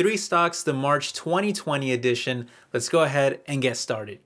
Three stocks, the March 2020 edition. Let's go ahead and get started.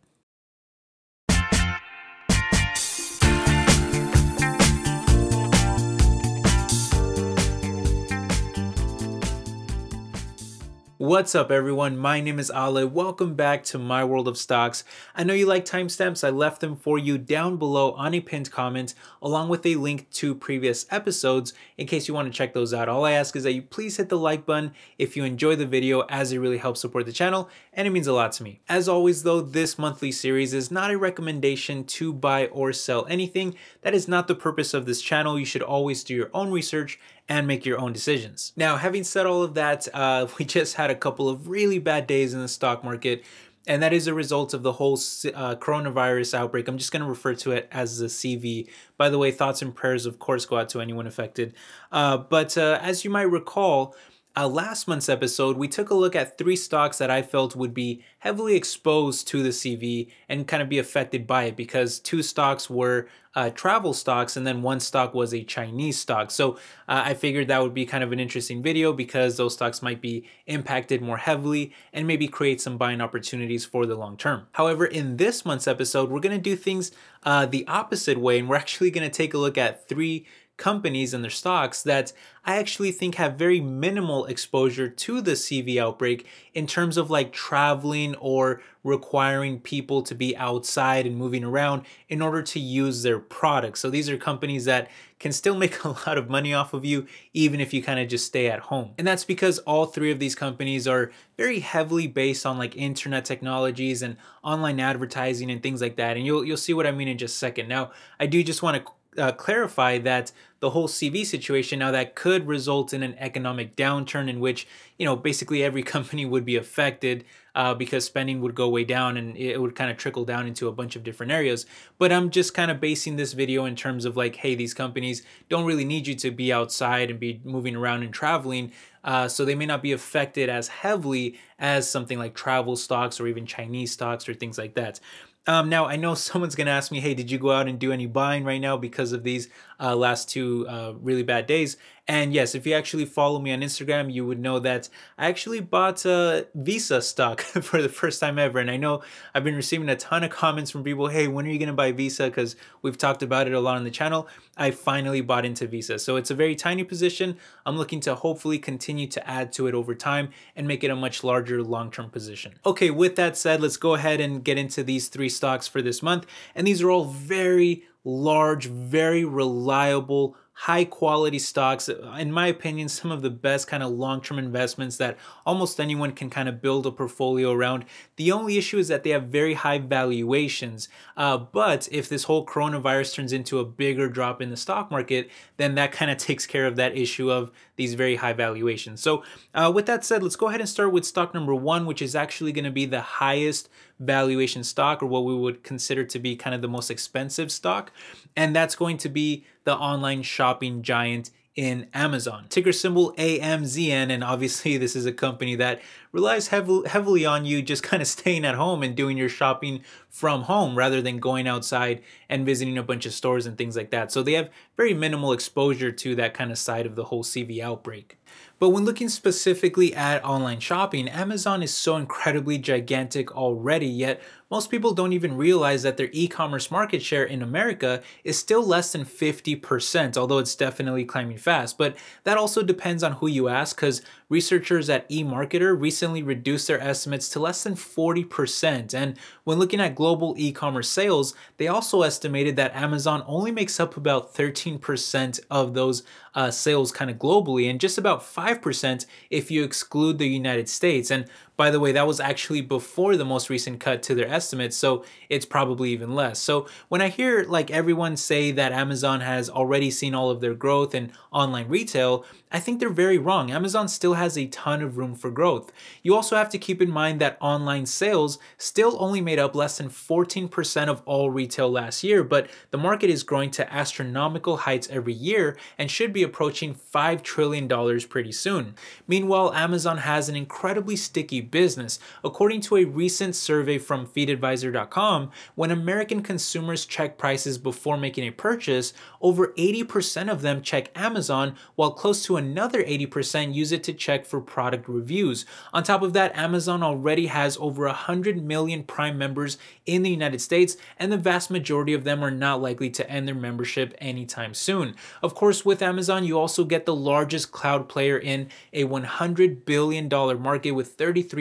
What's up everyone, my name is Ale, welcome back to my world of stocks. I know you like timestamps, I left them for you down below on a pinned comment along with a link to previous episodes in case you want to check those out. All I ask is that you please hit the like button if you enjoy the video as it really helps support the channel and it means a lot to me. As always though, this monthly series is not a recommendation to buy or sell anything. That is not the purpose of this channel. You should always do your own research and make your own decisions. Now, having said all of that, uh, we just had a couple of really bad days in the stock market, and that is a result of the whole uh, coronavirus outbreak. I'm just going to refer to it as the CV. By the way, thoughts and prayers, of course, go out to anyone affected. Uh, but uh, as you might recall, uh, last month's episode, we took a look at three stocks that I felt would be heavily exposed to the CV and kind of be affected by it because two stocks were uh, travel stocks and then one stock was a Chinese stock. So uh, I figured that would be kind of an interesting video because those stocks might be impacted more heavily and maybe create some buying opportunities for the long term. However, in this month's episode, we're going to do things uh, the opposite way and we're actually going to take a look at three companies and their stocks that I actually think have very minimal exposure to the CV outbreak in terms of like traveling or requiring people to be outside and moving around in order to use their products. So these are companies that can still make a lot of money off of you even if you kind of just stay at home. And that's because all three of these companies are very heavily based on like internet technologies and online advertising and things like that. And you'll you'll see what I mean in just a second. Now, I do just want to uh, clarify that the whole CV situation now that could result in an economic downturn in which you know basically every company would be affected uh, because spending would go way down and it would kind of trickle down into a bunch of different areas. But I'm just kind of basing this video in terms of like, hey, these companies don't really need you to be outside and be moving around and traveling. Uh, so they may not be affected as heavily as something like travel stocks or even Chinese stocks or things like that. Um, now, I know someone's going to ask me, hey, did you go out and do any buying right now because of these uh, last two uh, really bad days? And yes, if you actually follow me on Instagram, you would know that I actually bought a Visa stock for the first time ever. And I know I've been receiving a ton of comments from people, hey, when are you going to buy Visa? Because we've talked about it a lot on the channel. I finally bought into Visa. So it's a very tiny position. I'm looking to hopefully continue to add to it over time and make it a much larger long-term position. Okay, with that said, let's go ahead and get into these three stocks for this month. And these are all very large, very reliable high quality stocks. In my opinion, some of the best kind of long term investments that almost anyone can kind of build a portfolio around. The only issue is that they have very high valuations. Uh, but if this whole coronavirus turns into a bigger drop in the stock market, then that kind of takes care of that issue of these very high valuations. So, uh, with that said, let's go ahead and start with stock number one, which is actually going to be the highest valuation stock or what we would consider to be kind of the most expensive stock. And that's going to be the online shopping giant in Amazon. Ticker symbol AMZN, and obviously this is a company that relies heavily, heavily on you just kind of staying at home and doing your shopping from home rather than going outside and visiting a bunch of stores and things like that. So they have very minimal exposure to that kind of side of the whole CV outbreak. But when looking specifically at online shopping, Amazon is so incredibly gigantic already, yet most people don't even realize that their e-commerce market share in America is still less than 50%, although it's definitely climbing fast. But that also depends on who you ask, because researchers at eMarketer recently reduced their estimates to less than 40%. And when looking at global e-commerce sales, they also estimated that Amazon only makes up about 13% of those uh, sales kind of globally, and just about 5% if you exclude the United States. And by the way, that was actually before the most recent cut to their estimates, so it's probably even less. So when I hear like everyone say that Amazon has already seen all of their growth in online retail, I think they're very wrong. Amazon still has a ton of room for growth. You also have to keep in mind that online sales still only made up less than 14% of all retail last year, but the market is growing to astronomical heights every year and should be approaching $5 trillion pretty soon. Meanwhile, Amazon has an incredibly sticky business. According to a recent survey from feedvisor.com, when American consumers check prices before making a purchase, over 80% of them check Amazon, while close to another 80% use it to check for product reviews. On top of that, Amazon already has over 100 million Prime members in the United States, and the vast majority of them are not likely to end their membership anytime soon. Of course, with Amazon, you also get the largest cloud player in a $100 billion market with 33%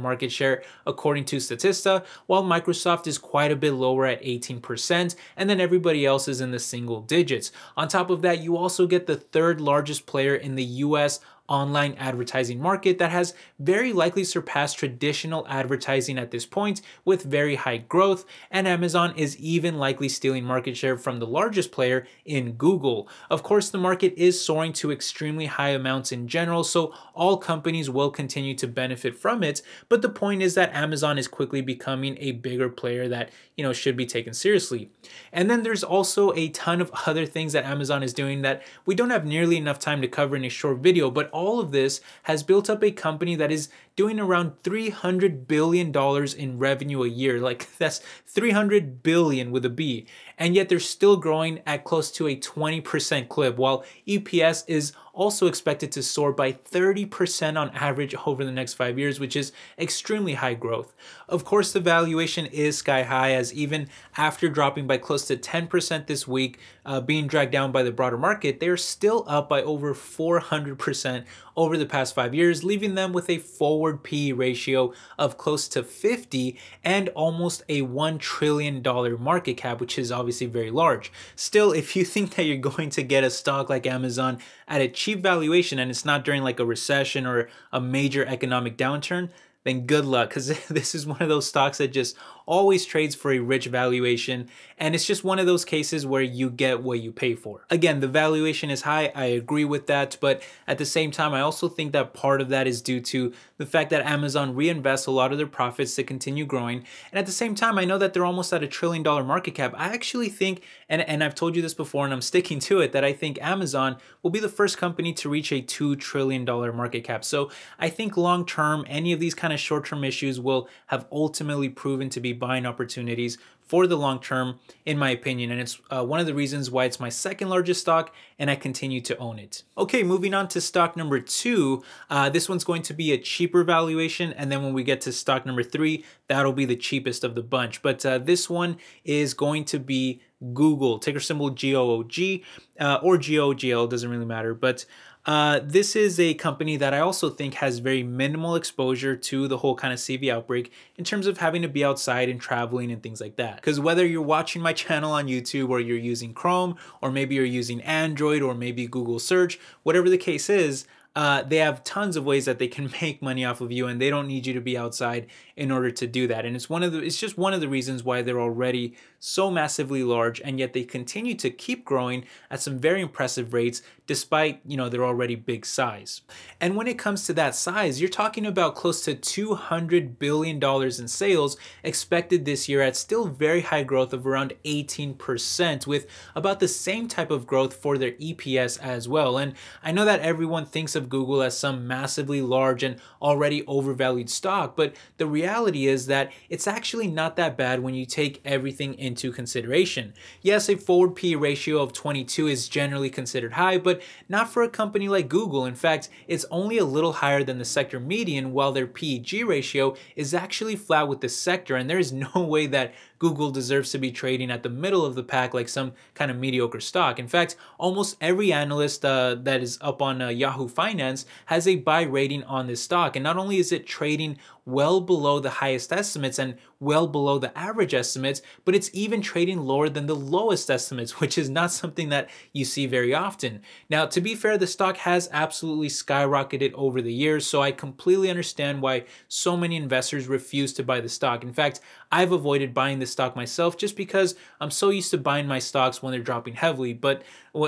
market share, according to Statista, while Microsoft is quite a bit lower at 18%, and then everybody else is in the single digits. On top of that, you also get the third largest player in the US online advertising market that has very likely surpassed traditional advertising at this point with very high growth, and Amazon is even likely stealing market share from the largest player in Google. Of course, the market is soaring to extremely high amounts in general, so all companies will continue to benefit from it, but the point is that Amazon is quickly becoming a bigger player that, you know, should be taken seriously. And then there's also a ton of other things that Amazon is doing that we don't have nearly enough time to cover in a short video, but all of this has built up a company that is doing around $300 billion in revenue a year. Like that's 300 billion with a B. And yet they're still growing at close to a 20% clip, while EPS is also expected to soar by 30% on average over the next five years, which is extremely high growth. Of course, the valuation is sky high, as even after dropping by close to 10% this week, uh, being dragged down by the broader market, they're still up by over 400% over the past five years, leaving them with a forward PE ratio of close to 50 and almost a $1 trillion market cap, which is obviously very large. Still, if you think that you're going to get a stock like Amazon at a cheap valuation and it's not during like a recession or a major economic downturn, then good luck because this is one of those stocks that just always trades for a rich valuation, and it's just one of those cases where you get what you pay for. Again, the valuation is high, I agree with that, but at the same time, I also think that part of that is due to the fact that Amazon reinvests a lot of their profits to continue growing, and at the same time, I know that they're almost at a trillion dollar market cap. I actually think, and, and I've told you this before and I'm sticking to it, that I think Amazon will be the first company to reach a $2 trillion market cap. So I think long term, any of these kind of short term issues will have ultimately proven to be buying opportunities for the long term, in my opinion. And it's uh, one of the reasons why it's my second largest stock and I continue to own it. Okay, moving on to stock number two. Uh, this one's going to be a cheaper valuation. And then when we get to stock number three, that'll be the cheapest of the bunch. But uh, this one is going to be Google, ticker symbol GOOG uh, or GOOGL, doesn't really matter. But uh, this is a company that I also think has very minimal exposure to the whole kind of CV outbreak in terms of having to be outside and traveling and things like that. Because whether you're watching my channel on YouTube or you're using Chrome, or maybe you're using Android or maybe Google search, whatever the case is, uh, they have tons of ways that they can make money off of you and they don't need you to be outside in order to do that and it's one of the it's just one of the reasons why they're already so massively large and yet they continue to keep growing at some very impressive rates despite you know their already big size. And when it comes to that size you're talking about close to 200 billion dollars in sales expected this year at still very high growth of around 18% with about the same type of growth for their EPS as well. And I know that everyone thinks of Google as some massively large and already overvalued stock, but the reality is that it's actually not that bad when you take everything into consideration. Yes, a forward P ratio of 22 is generally considered high, but not for a company like Google. In fact, it's only a little higher than the sector median, while their PEG ratio is actually flat with the sector, and there is no way that Google deserves to be trading at the middle of the pack like some kind of mediocre stock. In fact, almost every analyst uh, that is up on uh, Yahoo Finance has a buy rating on this stock. And not only is it trading well below the highest estimates and well below the average estimates, but it's even trading lower than the lowest estimates, which is not something that you see very often. Now, to be fair, the stock has absolutely skyrocketed over the years, so I completely understand why so many investors refuse to buy the stock. In fact, I've avoided buying this stock myself just because I'm so used to buying my stocks when they're dropping heavily. But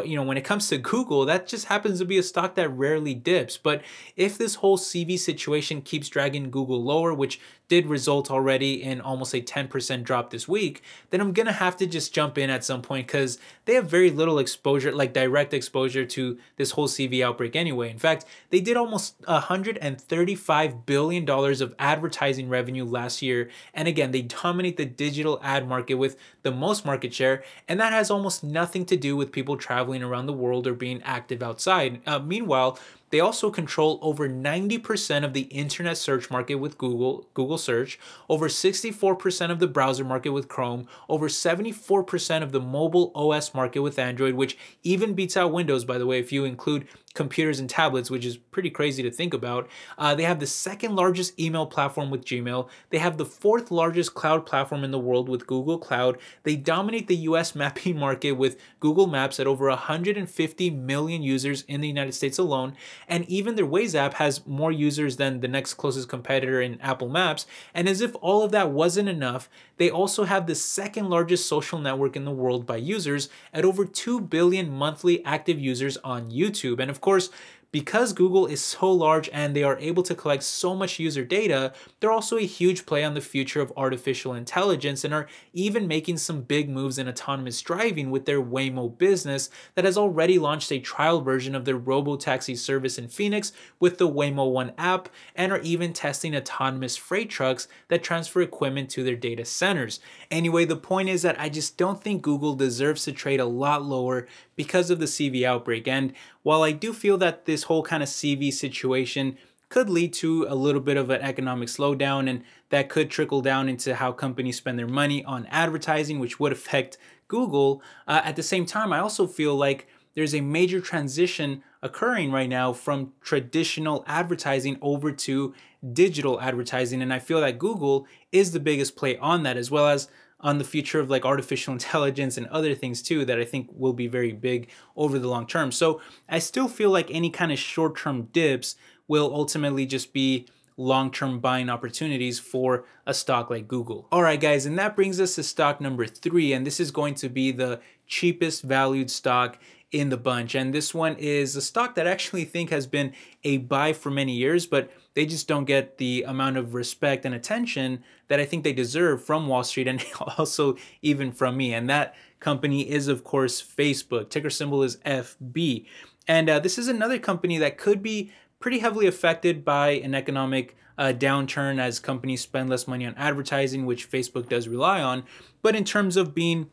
you know, when it comes to Google, that just happens to be a stock that rarely dips. But if this whole CV situation keeps dragging Google lower, which did result already in almost a 10% drop this week, then I'm gonna have to just jump in at some point because they have very little exposure, like direct exposure to this whole CV outbreak anyway. In fact, they did almost $135 billion of advertising revenue last year. And again, they dominate the digital ad market with the most market share, and that has almost nothing to do with people traveling around the world or being active outside. Uh, meanwhile, they also control over 90% of the internet search market with Google, Google search, over 64% of the browser market with Chrome, over 74% of the mobile OS market with Android, which even beats out Windows, by the way, if you include computers and tablets, which is pretty crazy to think about. Uh, they have the second largest email platform with Gmail. They have the fourth largest cloud platform in the world with Google Cloud. They dominate the US mapping market with Google Maps at over 150 million users in the United States alone. And even their Waze app has more users than the next closest competitor in Apple Maps. And as if all of that wasn't enough, they also have the second largest social network in the world by users at over 2 billion monthly active users on YouTube. And of course, because Google is so large and they are able to collect so much user data, they're also a huge play on the future of artificial intelligence and are even making some big moves in autonomous driving with their Waymo business that has already launched a trial version of their robo-taxi service in Phoenix with the Waymo One app and are even testing autonomous freight trucks that transfer equipment to their data centers. Anyway, the point is that I just don't think Google deserves to trade a lot lower because of the CV outbreak. And while I do feel that this whole kind of CV situation could lead to a little bit of an economic slowdown and that could trickle down into how companies spend their money on advertising, which would affect Google. Uh, at the same time, I also feel like there's a major transition occurring right now from traditional advertising over to digital advertising. And I feel that Google is the biggest play on that, as well as on the future of like artificial intelligence and other things too that I think will be very big over the long term. So I still feel like any kind of short term dips will ultimately just be long term buying opportunities for a stock like Google. All right, guys, and that brings us to stock number three, and this is going to be the cheapest valued stock in the bunch. And this one is a stock that I actually think has been a buy for many years, but they just don't get the amount of respect and attention that I think they deserve from Wall Street and also even from me. And that company is, of course, Facebook. Ticker symbol is FB. And uh, this is another company that could be pretty heavily affected by an economic uh, downturn as companies spend less money on advertising, which Facebook does rely on. But in terms of being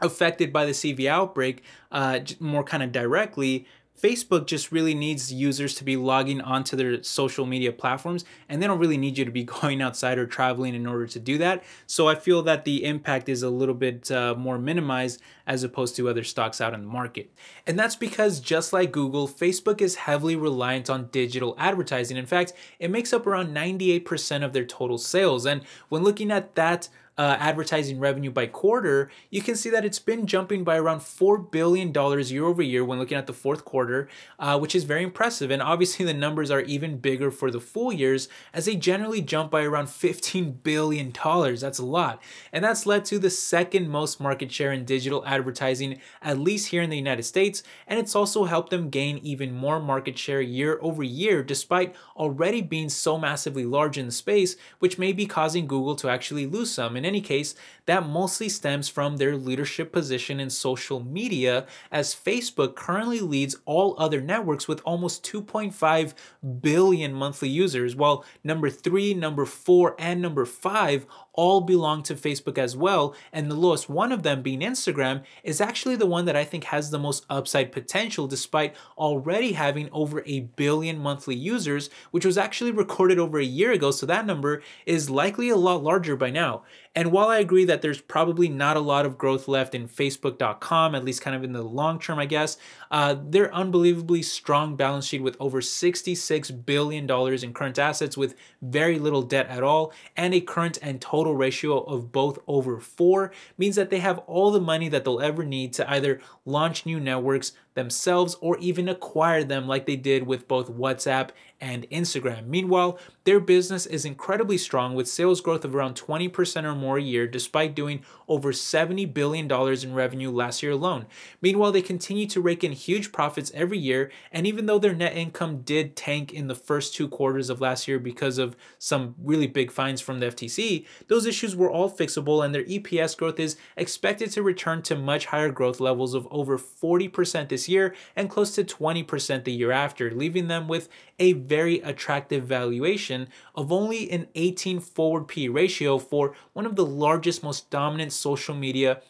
affected by the CV outbreak uh, more kind of directly, Facebook just really needs users to be logging onto their social media platforms, and they don't really need you to be going outside or traveling in order to do that. So I feel that the impact is a little bit uh, more minimized as opposed to other stocks out in the market. And that's because just like Google, Facebook is heavily reliant on digital advertising. In fact, it makes up around 98% of their total sales. And when looking at that, uh, advertising revenue by quarter, you can see that it's been jumping by around $4 billion year over year when looking at the fourth quarter, uh, which is very impressive. And obviously, the numbers are even bigger for the full years as they generally jump by around $15 billion. That's a lot. And that's led to the second most market share in digital advertising, at least here in the United States. And it's also helped them gain even more market share year over year, despite already being so massively large in the space, which may be causing Google to actually lose some. And any case, that mostly stems from their leadership position in social media, as Facebook currently leads all other networks with almost 2.5 billion monthly users, while number three, number four, and number five all belong to Facebook as well. And the lowest one of them being Instagram is actually the one that I think has the most upside potential despite already having over a billion monthly users, which was actually recorded over a year ago. So that number is likely a lot larger by now. And while I agree that there's probably not a lot of growth left in Facebook.com, at least kind of in the long term, I guess, uh, their unbelievably strong balance sheet with over $66 billion in current assets with very little debt at all, and a current and total ratio of both over four means that they have all the money that they'll ever need to either launch new networks, themselves or even acquire them like they did with both WhatsApp and Instagram. Meanwhile, their business is incredibly strong with sales growth of around 20% or more a year despite doing over $70 billion in revenue last year alone. Meanwhile, they continue to rake in huge profits every year and even though their net income did tank in the first two quarters of last year because of some really big fines from the FTC, those issues were all fixable and their EPS growth is expected to return to much higher growth levels of over 40% this year and close to 20% the year after, leaving them with a very attractive valuation of only an 18 forward P ratio for one of the largest, most dominant social media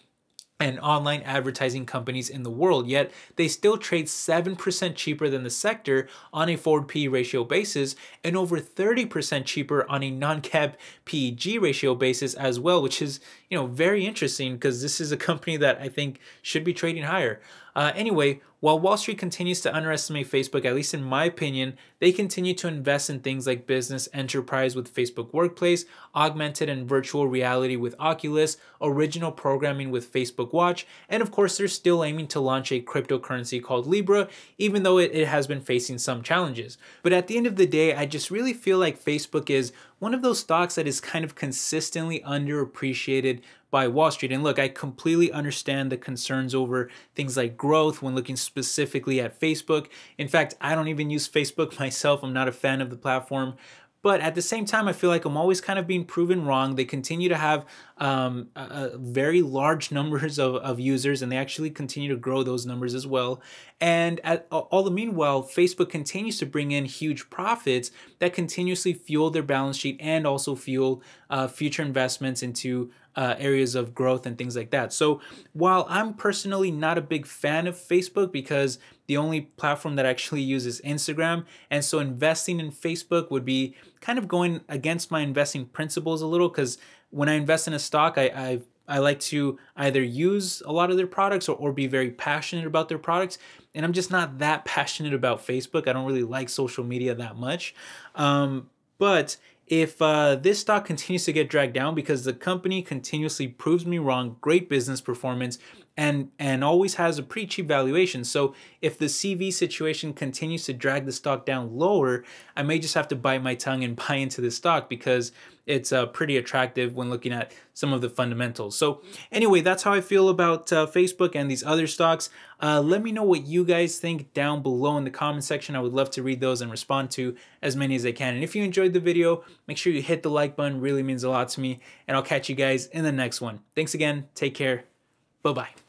and online advertising companies in the world, yet they still trade 7% cheaper than the sector on a forward P ratio basis and over 30% cheaper on a non-GAAP PEG ratio basis as well, which is, you know, very interesting because this is a company that I think should be trading higher. Uh, anyway, while Wall Street continues to underestimate Facebook, at least in my opinion, they continue to invest in things like business enterprise with Facebook Workplace, augmented and virtual reality with Oculus, original programming with Facebook Watch, and of course, they're still aiming to launch a cryptocurrency called Libra, even though it, it has been facing some challenges. But at the end of the day, I just really feel like Facebook is one of those stocks that is kind of consistently underappreciated by Wall Street. And look, I completely understand the concerns over things like growth when looking specifically at Facebook. In fact, I don't even use Facebook myself. I'm not a fan of the platform. But at the same time, I feel like I'm always kind of being proven wrong. They continue to have um, a, very large numbers of, of users, and they actually continue to grow those numbers as well. And at, all the meanwhile, Facebook continues to bring in huge profits that continuously fuel their balance sheet and also fuel uh, future investments into uh, areas of growth and things like that. So while I'm personally not a big fan of Facebook because the only platform that actually use is Instagram, and so investing in Facebook would be kind of going against my investing principles a little because when I invest in a stock, I, I I like to either use a lot of their products or, or be very passionate about their products. And I'm just not that passionate about Facebook. I don't really like social media that much. Um, but if uh, this stock continues to get dragged down because the company continuously proves me wrong, great business performance, and and always has a pretty cheap valuation. So if the CV situation continues to drag the stock down lower, I may just have to bite my tongue and buy into the stock because it's uh, pretty attractive when looking at some of the fundamentals. So anyway, that's how I feel about uh, Facebook and these other stocks. Uh, let me know what you guys think down below in the comment section. I would love to read those and respond to as many as I can. And if you enjoyed the video, make sure you hit the like button. Really means a lot to me. And I'll catch you guys in the next one. Thanks again. Take care. Bye-bye.